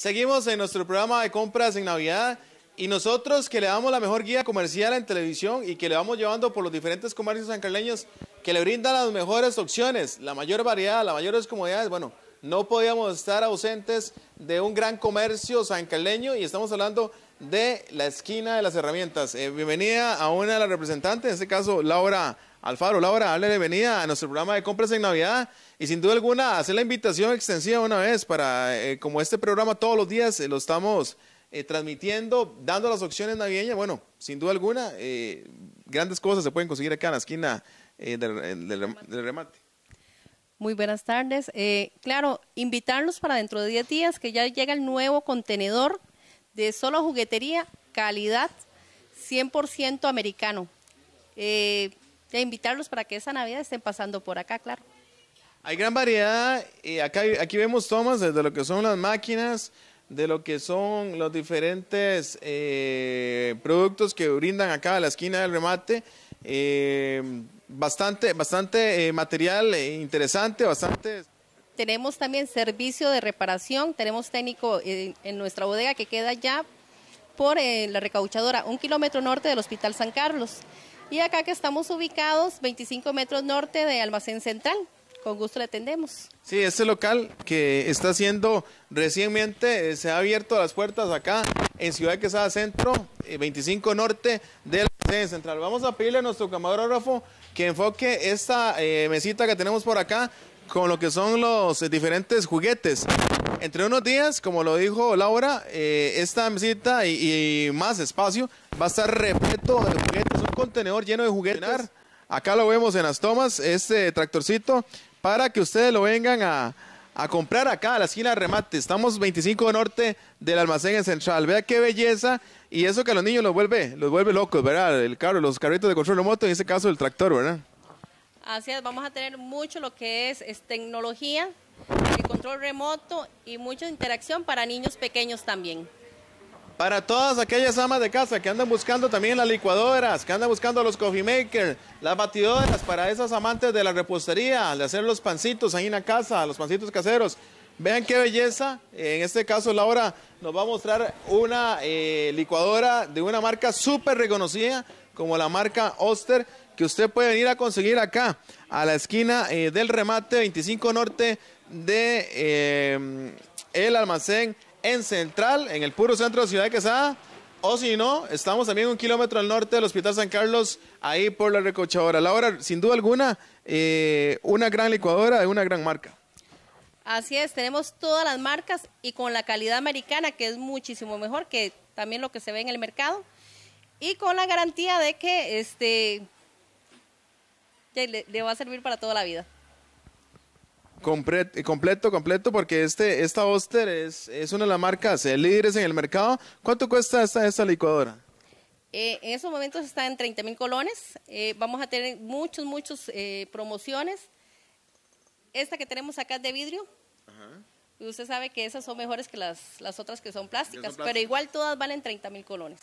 Seguimos en nuestro programa de compras en Navidad y nosotros que le damos la mejor guía comercial en televisión y que le vamos llevando por los diferentes comercios sancarleños que le brindan las mejores opciones, la mayor variedad, las mayores comodidades. Bueno, no podíamos estar ausentes de un gran comercio sancarleño y estamos hablando de la esquina de las herramientas. Eh, bienvenida a una de las representantes, en este caso Laura Alfaro. Laura, dale bienvenida a nuestro programa de compras en Navidad y sin duda alguna hacer la invitación extensiva una vez para, eh, como este programa todos los días eh, lo estamos transmitiendo, dando las opciones navideñas, bueno, sin duda alguna, grandes cosas se pueden conseguir acá en la esquina del, remate. Muy buenas tardes. claro, invitarlos para dentro de 10 días que ya llega el nuevo contenedor de solo juguetería, calidad 100% americano. Eh, de invitarlos para que esa Navidad estén pasando por acá, claro. Hay gran variedad, y acá, aquí vemos tomas de lo que son las máquinas, de lo que son los diferentes eh, productos que brindan acá a la esquina del remate. Eh, bastante bastante material interesante, bastante tenemos también servicio de reparación, tenemos técnico en, nuestra bodega que queda ya por eh, la recauchadora, un kilómetro norte del Hospital San Carlos. Y acá que estamos ubicados, 25 metros norte de Almacén Central. Con gusto le atendemos. Sí, este local que está haciendo recientemente, eh, se ha abierto las puertas acá en Ciudad Quesada Centro, 25 eh, norte del Almacén Central. Vamos a pedirle a nuestro camarógrafo que enfoque esta mesita que tenemos por acá con lo que son los diferentes juguetes. Entre unos días, como lo dijo Laura, eh, esta mesita y, más espacio va a estar repleto de juguetes, un contenedor lleno de juguetes. Acá lo vemos en las tomas, este tractorcito, para que ustedes lo vengan a, comprar acá a la esquina de remate. Estamos 25 norte del almacén en Central. Vea qué belleza y eso que a los niños los vuelve, los vuelve locos, ¿verdad? El carro, los carritos de control remoto, en este caso el tractor, ¿verdad? Así es, vamos a tener mucho lo que es, tecnología, control remoto y mucha interacción para niños pequeños también. Para todas aquellas amas de casa que andan buscando también las licuadoras, que andan buscando los coffee makers, las batidoras, para esas amantes de la repostería, de hacer los pancitos ahí en la casa, los pancitos caseros. Vean qué belleza. En este caso, Laura nos va a mostrar una eh, licuadora de una marca súper reconocida, como la marca Oster que usted puede venir a conseguir acá, a la esquina eh, del remate 25 Norte de eh, el almacén en Central, en el puro centro de Ciudad de Quesada. O si no, estamos también un kilómetro al norte del Hospital San Carlos, ahí por la recochadora. Laura, sin duda alguna, eh, una gran licuadora de una gran marca. Así es, tenemos todas las marcas y con la calidad americana, que es muchísimo mejor que también lo que se ve en el mercado. Y con la garantía de que este le, va a servir para toda la vida. Completo, completo, porque este, esta Oster es, es una de las marcas eh, líderes en el mercado. ¿Cuánto cuesta esta, esta licuadora? Eh, en esos momentos está en 30 mil colones. Eh, vamos a tener muchos, muchos promociones. Esta que tenemos acá es de vidrio. Y usted sabe que esas son mejores que las, las otras que son plásticas, pero igual todas valen 30 mil colones.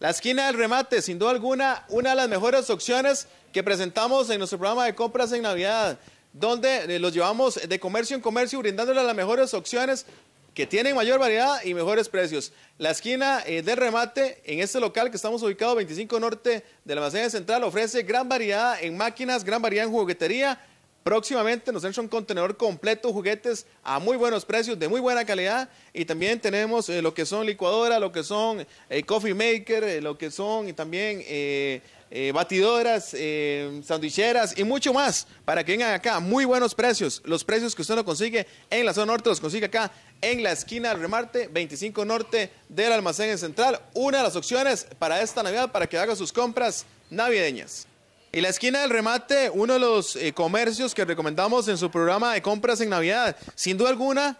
La esquina del remate, sin duda alguna, una de las mejores opciones que presentamos en nuestro programa de compras en Navidad, donde eh, los llevamos de comercio en comercio, brindándole las mejores opciones que tienen mayor variedad y mejores precios. La esquina eh, del remate en este local que estamos ubicados 25 Norte de la almacén central ofrece gran variedad en máquinas, gran variedad en juguetería Próximamente nos entra un contenedor completo juguetes a muy buenos precios, de muy buena calidad. Y también tenemos eh, lo que son licuadoras, lo que son eh, coffee maker, eh, lo que son y también batidoras, sandwicheras y mucho más para que vengan acá. Muy buenos precios. Los precios que usted no consigue en la zona norte los consigue acá en la esquina del remarte 25 norte del almacén en central. Una de las opciones para esta Navidad para que haga sus compras navideñas. Y la esquina del remate, uno de los eh, comercios que recomendamos en su programa de compras en Navidad. Sin duda alguna,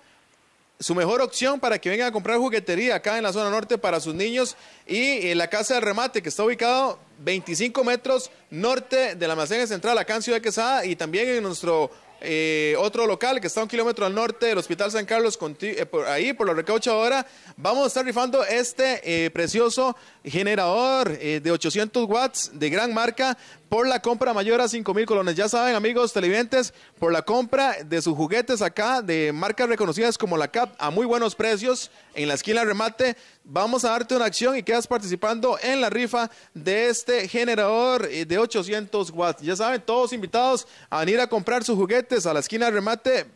su mejor opción para que vengan a comprar juguetería acá en la zona norte para sus niños y en la casa del remate que está ubicado 25 metros norte del almacén central acá en Ciudad Quesada y también en nuestro eh, otro local que está un kilómetro al norte del Hospital San Carlos, eh, ahí por la recauchadora, vamos a estar rifando este precioso generador de 800 watts de gran marca por la compra mayor a 5 mil colones. Ya saben, amigos televidentes, por la compra de sus juguetes acá de marcas reconocidas como la CAP a muy buenos precios en la esquina remate, vamos a darte una acción y quedas participando en la rifa de este generador de 800 watts. Ya saben, todos invitados a venir a comprar sus juguetes a la esquina remate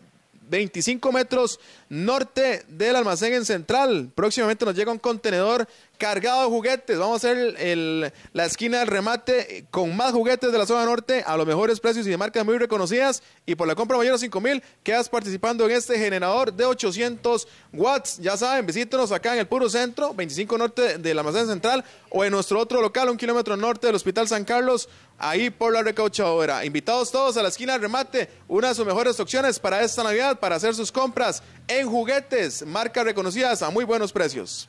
25 metros norte del almacén en Central. Próximamente nos llega un contenedor cargado de juguetes. Vamos a hacer la esquina del remate con más juguetes de la zona norte a los mejores precios y de marcas muy reconocidas. Y por la compra mayor a 5 mil, quedas participando en este generador de 800 watts. Ya saben, visítenos acá en el puro centro, 25 norte del almacén central, o en nuestro otro local, un kilómetro norte del Hospital San Carlos, ahí por la recauchadora. Invitados todos a la esquina del remate, una de sus mejores opciones para esta Navidad, para hacer sus compras en juguetes, marcas reconocidas a muy buenos precios.